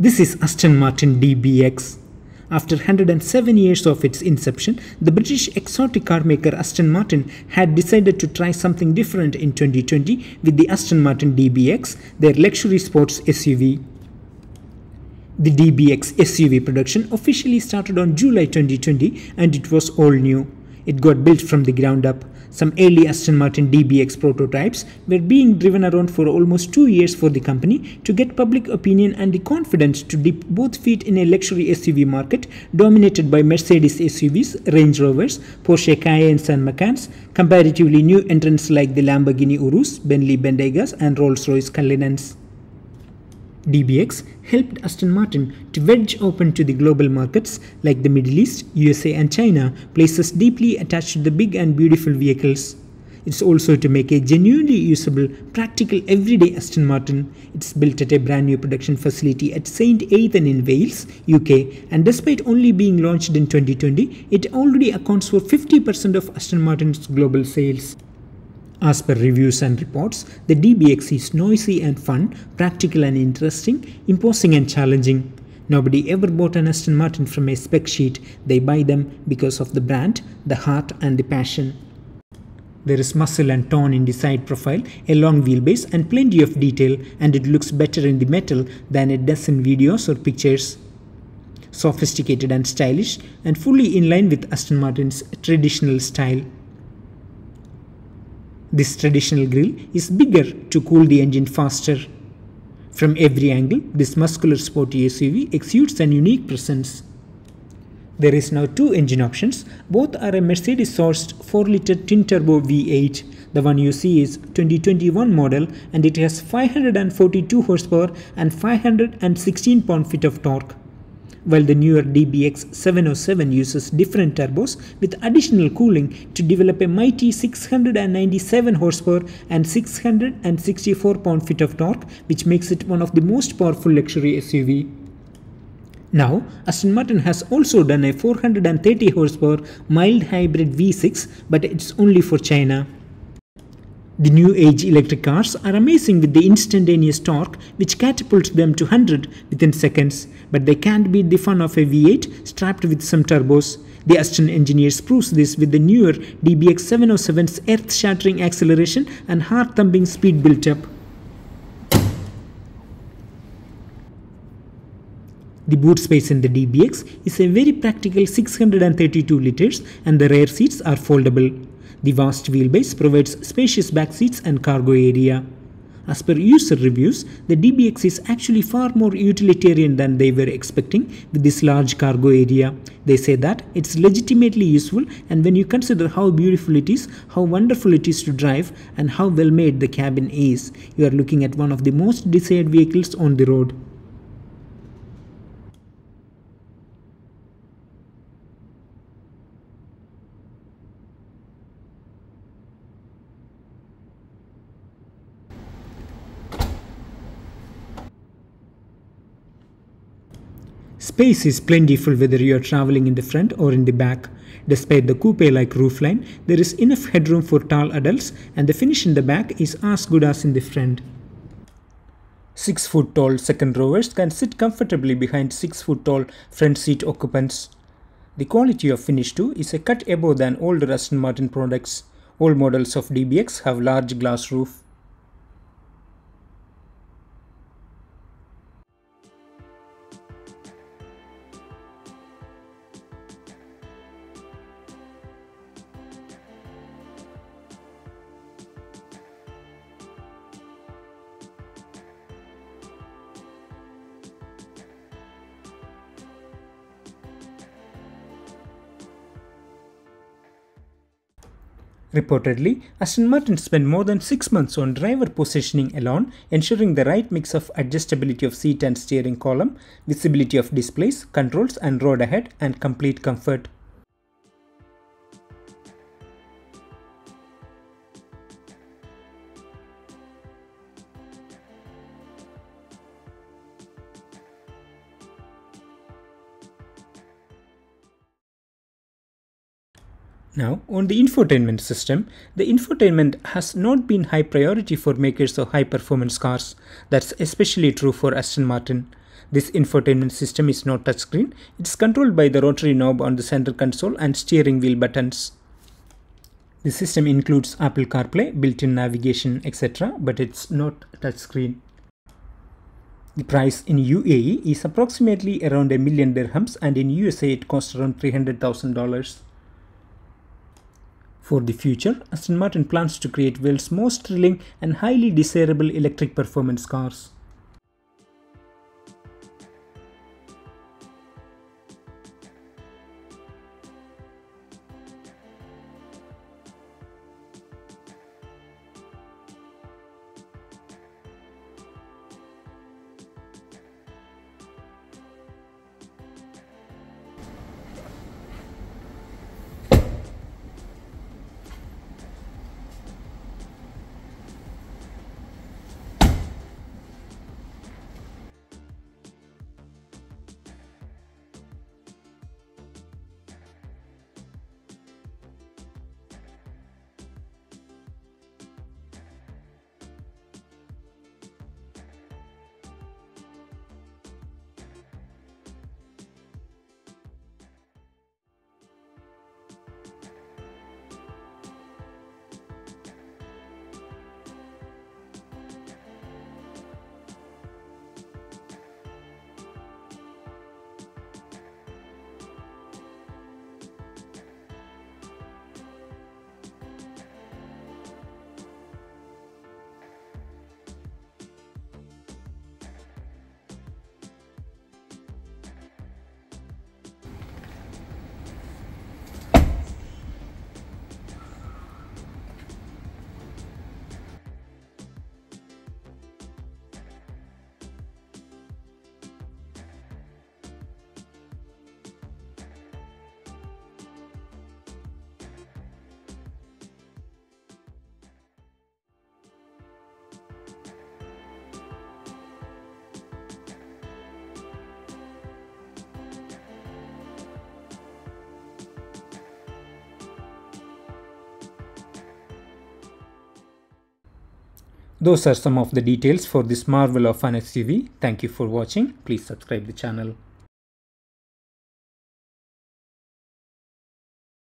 This is Aston Martin DBX. After 107 years of its inception, the British exotic car maker Aston Martin had decided to try something different in 2020 with the Aston Martin DBX, their luxury sports SUV. The DBX SUV production officially started on July 2020 and it was all new. It got built from the ground up. Some early Aston Martin DBX prototypes were being driven around for almost two years for the company to get public opinion and the confidence to dip both feet in a luxury SUV market dominated by Mercedes SUVs, Range Rovers, Porsche Cayennes and Macans, comparatively new entrants like the Lamborghini Urus, Bentley Bentaygas and Rolls-Royce Cullinans. DBX helped Aston Martin to wedge open to the global markets like the Middle East, USA, and China, places deeply attached to the big and beautiful vehicles. It's also to make a genuinely usable, practical, everyday Aston Martin. It's built at a brand new production facility at St. Athan in Wales, UK, and despite only being launched in 2020, it already accounts for 50% of Aston Martin's global sales. As per reviews and reports, the DBX is noisy and fun, practical and interesting, imposing and challenging. Nobody ever bought an Aston Martin from a spec sheet, they buy them because of the brand, the heart and the passion. There is muscle and tone in the side profile, a long wheelbase and plenty of detail and it looks better in the metal than it does in videos or pictures. Sophisticated and stylish and fully in line with Aston Martin's traditional style. This traditional grille is bigger to cool the engine faster. From every angle, this muscular sporty SUV exudes an unique presence. There is now two engine options. Both are a Mercedes sourced 4 liter twin turbo V8. The one you see is 2021 model and it has 542 horsepower and 516 pound-feet of torque while the newer DBX 707 uses different turbos with additional cooling to develop a mighty 697 horsepower and 664 pound-feet of torque, which makes it one of the most powerful luxury SUV. Now, Aston Martin has also done a 430 horsepower mild hybrid V6, but it's only for China. The new age electric cars are amazing with the instantaneous torque which catapults them to 100 within seconds, but they can't beat the fun of a V8 strapped with some turbos. The Aston engineers proves this with the newer DBX 707's earth-shattering acceleration and heart-thumping speed built up. The boot space in the DBX is a very practical 632 liters and the rear seats are foldable. The vast wheelbase provides spacious back seats and cargo area. As per user reviews, the DBX is actually far more utilitarian than they were expecting with this large cargo area. They say that it's legitimately useful and when you consider how beautiful it is, how wonderful it is to drive and how well made the cabin is, you are looking at one of the most desired vehicles on the road. Space is plentiful whether you are traveling in the front or in the back. Despite the coupe-like roofline, there is enough headroom for tall adults and the finish in the back is as good as in the front. 6 foot tall second rowers can sit comfortably behind 6 foot tall front seat occupants. The quality of finish too is a cut above than older Aston Martin products. All models of DBX have large glass roof. Reportedly, Aston Martin spent more than 6 months on driver positioning alone, ensuring the right mix of adjustability of seat and steering column, visibility of displays, controls and road ahead, and complete comfort. Now, on the infotainment system, the infotainment has not been high priority for makers of high performance cars. That's especially true for Aston Martin. This infotainment system is not touchscreen. It's controlled by the rotary knob on the center console and steering wheel buttons. The system includes Apple CarPlay, built-in navigation, etc. but it's not touchscreen. The price in UAE is approximately around a million dirhams and in USA it costs around $300,000. For the future, Aston Martin plans to create world's most thrilling and highly desirable electric performance cars. Those are some of the details for this marvel of an SUV. Thank you for watching. Please subscribe the channel.